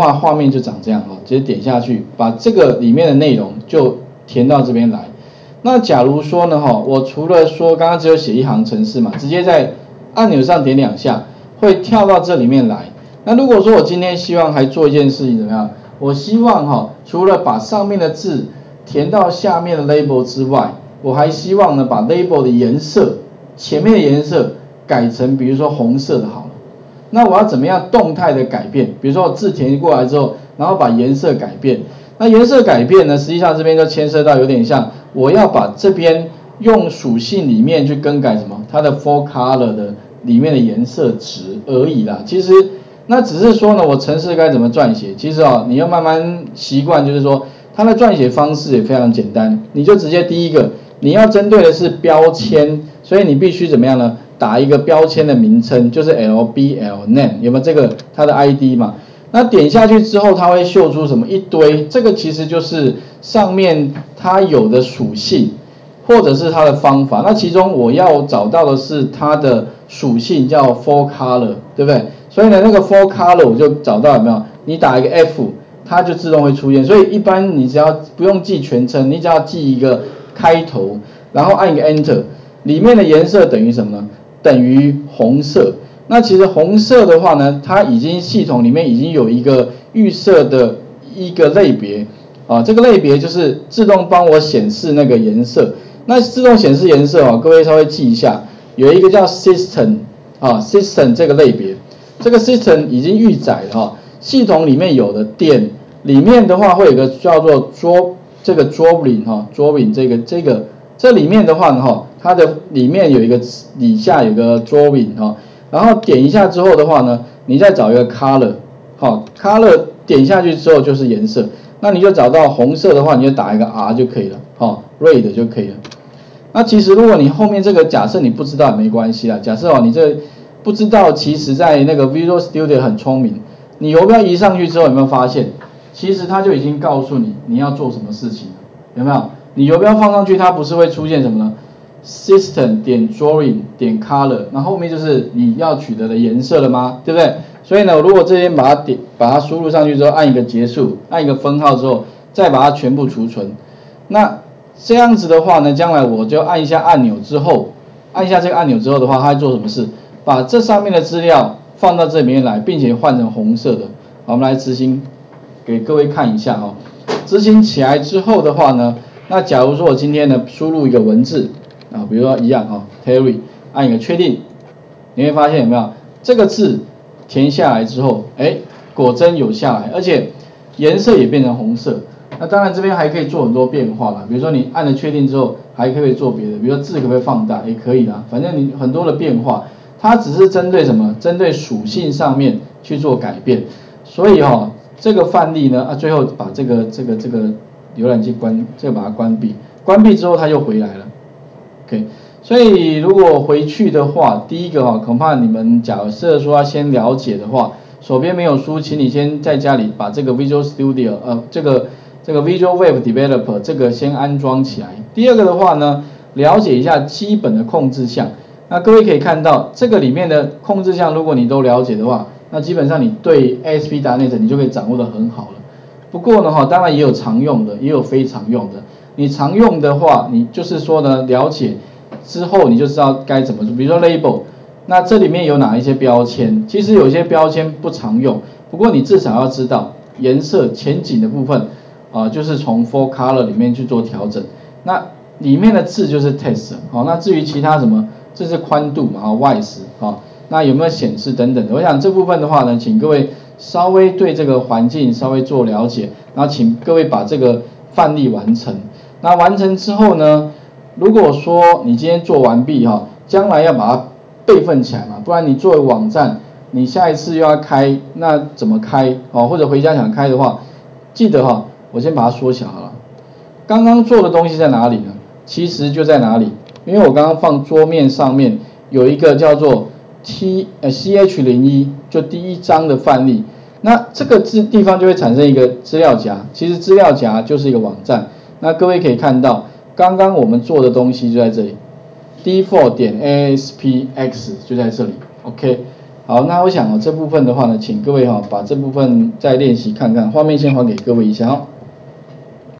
画画面就长这样哦，直接点下去，把这个里面的内容就填到这边来。那假如说呢哈，我除了说刚刚只有写一行程式嘛，直接在按钮上点两下，会跳到这里面来。那如果说我今天希望还做一件事情怎么样？我希望哈，除了把上面的字填到下面的 label 之外，我还希望呢把 label 的颜色前面的颜色改成比如说红色的好了。那我要怎么样动态的改变？比如说我字填过来之后，然后把颜色改变。那颜色改变呢，实际上这边就牵涉到有点像。我要把这边用属性里面去更改什么？它的 for color 的里面的颜色值而已啦。其实那只是说呢，我程式该怎么撰写？其实啊，你要慢慢习惯，就是说它的撰写方式也非常简单。你就直接第一个，你要针对的是标签，所以你必须怎么样呢？打一个标签的名称，就是 lbl name 有没有这个它的 ID 嘛？那点下去之后，它会秀出什么一堆？这个其实就是上面它有的属性，或者是它的方法。那其中我要找到的是它的属性，叫 four color，对不对？所以呢，那个 four color 我就找到有没有？你打一个 F，它就自动会出现。所以一般你只要不用记全称，你只要记一个开头，然后按一个 Enter，里面的颜色等于什么呢？等于红色。那其实红色的话呢，它已经系统里面已经有一个预设的一个类别啊，这个类别就是自动帮我显示那个颜色。那自动显示颜色啊，各位稍微记一下，有一个叫 system 啊，system 这个类别，这个 system 已经预载了哈，系统里面有的点里面的话会有个叫做 draw 这个 drawing 哈，drawing 这个这个这里面的话呢哈，它的里面有一个底下有个 drawing 哈。然后点一下之后的话呢，你再找一个 color，好，color 点下去之后就是颜色，那你就找到红色的话，你就打一个 R 就可以了，好，red 就可以了。那其实如果你后面这个假设你不知道也没关系啦，假设哦你这不知道，其实在那个 Visual Studio 很聪明，你游标移上去之后有没有发现，其实它就已经告诉你你要做什么事情了，有没有？你游标放上去，它不是会出现什么呢？？System 点 Drawing 点 Color，那后面就是你要取得的颜色了吗？对不对？所以呢，如果这边把它点，把它输入上去之后，按一个结束，按一个分号之后，再把它全部储存。那这样子的话呢，将来我就按一下按钮之后，按一下这个按钮之后的话，它会做什么事？把这上面的资料放到这里面来，并且换成红色的。我们来执行，给各位看一下哦。执行起来之后的话呢，那假如说我今天呢输入一个文字。啊，比如说一样啊，Terry，按一个确定，你会发现有没有这个字填下来之后，哎，果真有下来，而且颜色也变成红色。那当然这边还可以做很多变化啦，比如说你按了确定之后，还可以做别的，比如说字可不可以放大，也可以啦，反正你很多的变化，它只是针对什么？针对属性上面去做改变。所以哈，这个范例呢，啊，最后把这个这个这个浏览器关，这把它关闭，关闭之后它就回来了。OK，所以如果回去的话，第一个哈，恐怕你们假设说要先了解的话，手边没有书，请你先在家里把这个 Visual Studio，呃，这个这个 Visual Web Developer 这个先安装起来。第二个的话呢，了解一下基本的控制项。那各位可以看到，这个里面的控制项，如果你都了解的话，那基本上你对 ASP.NET 你就可以掌握的很好了。不过呢哈，当然也有常用的，也有非常用的。你常用的话，你就是说呢，了解之后你就知道该怎么做。比如说 label，那这里面有哪一些标签？其实有些标签不常用，不过你至少要知道颜色前景的部分啊，就是从 four color 里面去做调整。那里面的字就是 text，好，那至于其他什么，这是宽度嘛，外实啊，那有没有显示等等的？我想这部分的话呢，请各位稍微对这个环境稍微做了解，然后请各位把这个范例完成。那完成之后呢？如果说你今天做完毕哈，将来要把它备份起来嘛，不然你作为网站，你下一次又要开，那怎么开哦？或者回家想开的话，记得哈，我先把它缩小好了。刚刚做的东西在哪里呢？其实就在哪里，因为我刚刚放桌面上面有一个叫做 T 呃 C H 零一，就第一章的范例。那这个字地方就会产生一个资料夹，其实资料夹就是一个网站。那各位可以看到，刚刚我们做的东西就在这里，default 点 aspx 就在这里，OK，好，那我想哦这部分的话呢，请各位哈把这部分再练习看看，画面先还给各位一下哦。